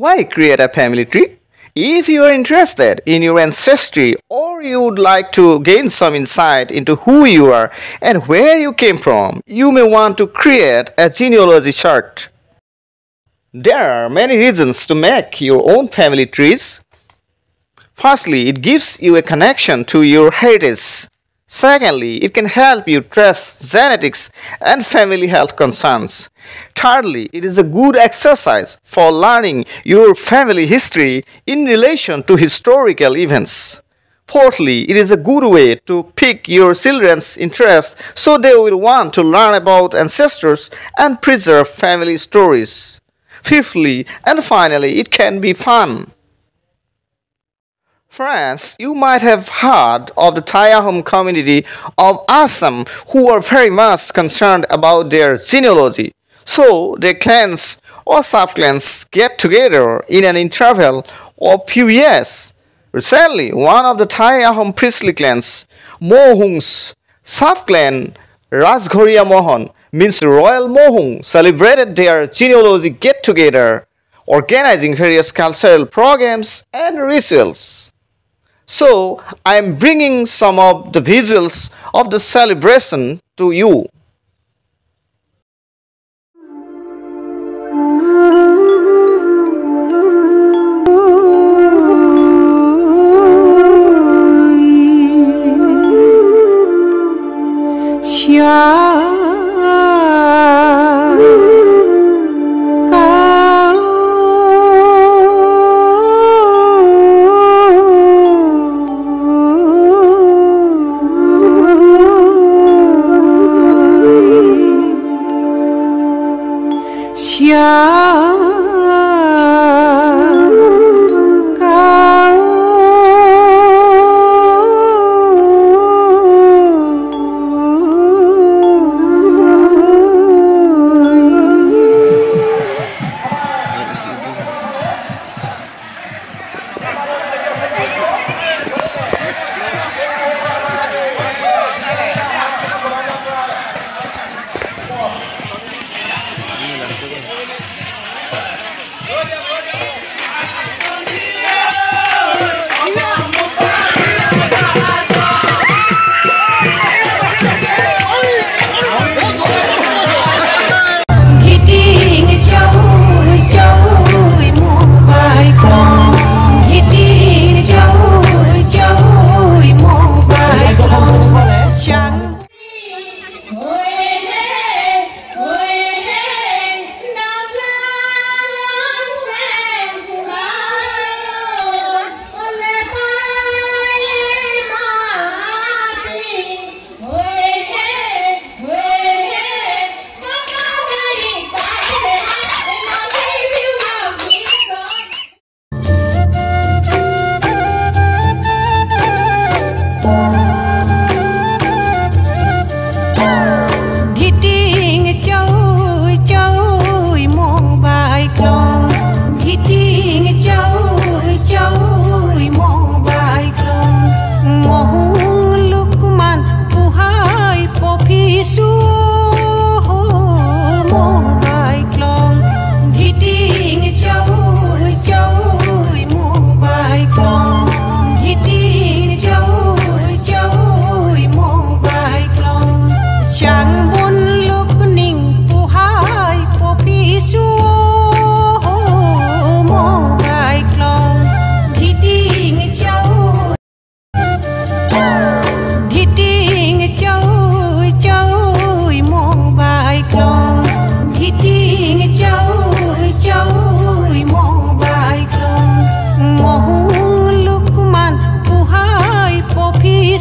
Why create a family tree? If you are interested in your ancestry or you would like to gain some insight into who you are and where you came from, you may want to create a genealogy chart. There are many reasons to make your own family trees. Firstly, it gives you a connection to your heritage. Secondly, it can help you trace genetics and family health concerns. Thirdly, it is a good exercise for learning your family history in relation to historical events. Fourthly, it is a good way to pick your children's interest so they will want to learn about ancestors and preserve family stories. Fifthly, and finally, it can be fun. Friends, you might have heard of the Tai Ahom community of Assam who are very much concerned about their genealogy. So their clans or sub-clans get together in an interval of few years. Recently, one of the Tai Ahom priestly clans, Mohung's sub-clan Rajghoria Mohan means Royal Mohun celebrated their genealogy get-together, organizing various cultural programs and rituals. So, I am bringing some of the visuals of the celebration to you. Yeah. 想。Amen. ಹಿಟಿ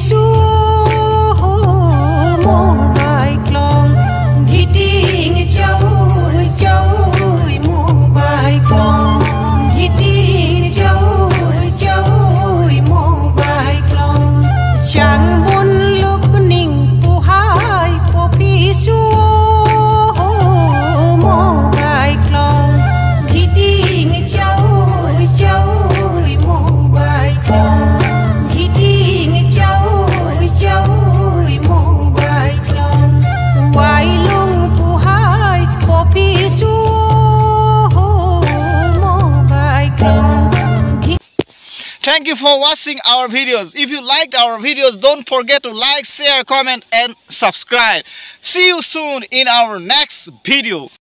sure. Thank you for watching our videos. If you liked our videos, don't forget to like, share, comment and subscribe. See you soon in our next video.